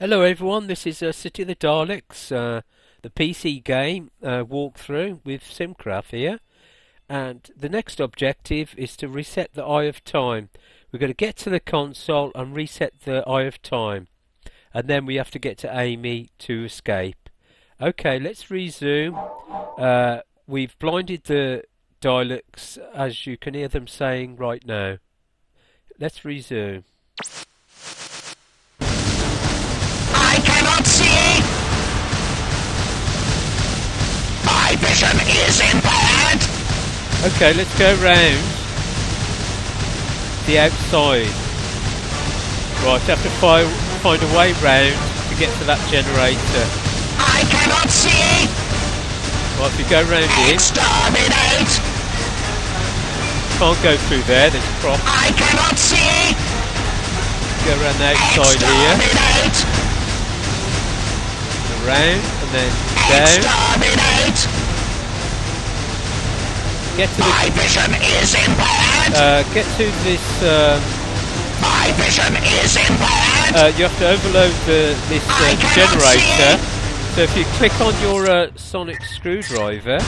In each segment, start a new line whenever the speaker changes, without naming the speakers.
Hello everyone, this is uh, City of the Daleks, uh, the PC game uh, walkthrough with Simkraf here. And the next objective is to reset the Eye of Time. We're going to get to the console and reset the Eye of Time. And then we have to get to Amy to escape. Okay, let's resume. Uh, we've blinded the Daleks as you can hear them saying right now. Let's resume.
My vision is impaired.
Okay, let's go round the outside. Right, have to fi- find a way round to get to that generator.
I cannot see.
Right, if we go round here,
Exterminate.
can't go through there, there's a prop.
I cannot see.
Go around the outside here, around, and then down.
Exterminate.
Get to
My vision is impaired.
uh, get to this, um,
My vision is impaired.
uh, you have to overload the, this uh, generator. So if you click on your uh, sonic screwdriver,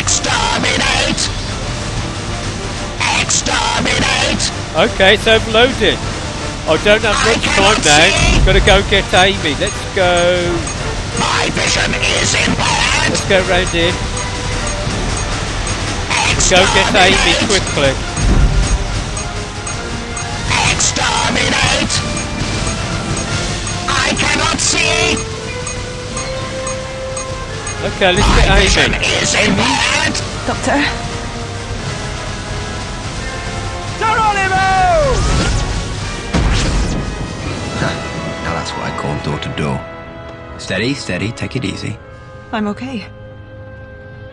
Exterminate. Exterminate.
Okay, it's overloaded. I don't have much time now.
see.
Gotta go get Amy. Let's go.
My vision is impaired.
Let's go round here. Go get Amy quickly.
Exterminate! I cannot see!
Okay, let's get
vision
Amy.
is impaired!
Doctor,
Now that's what I call door to door. Steady, steady, take it easy.
I'm okay.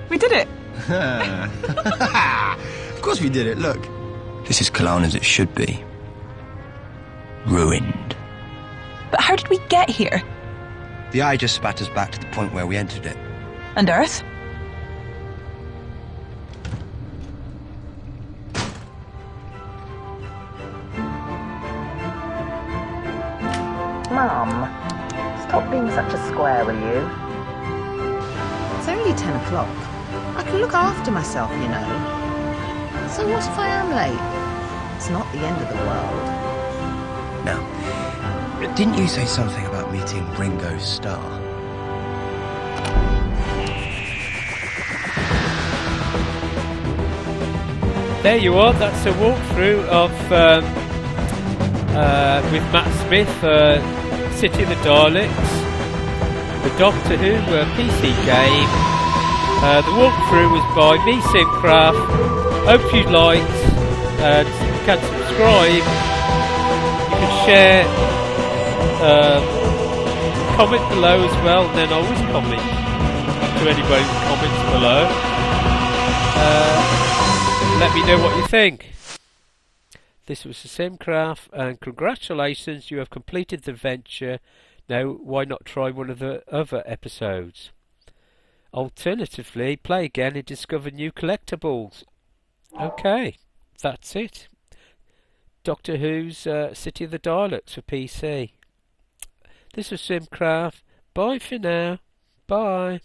We did it!
Of course we did it, look. This is Cologne as it should be. Ruined.
But how did we get here?
The eye just spat us back to the point where we entered it.
And Earth?
Mum, stop being such a square, will you? It's only ten o'clock. I can look after myself, you know. So what if I am late? It's not the end of the world.
Now, didn't you say something about meeting Ringo Starr?
There you are. That's a walkthrough of um, uh, with Matt Smith, uh, City of the Daleks, the Doctor Who uh, PC game. Uh, the walkthrough was by me, Simkraf. Hope you liked. You can subscribe. You can share. Um, comment below as well. And then I always comment to anybody who comments below. Uh, let me know what you think. This was the Simkraf, and congratulations, you have completed the venture. Now, why not try one of the other episodes? Alternatively, play again and discover new collectibles. Okay, that's it. Doctor Who's uh, City of the Daleks for PC. This was Simkraf. Bye for now. Bye.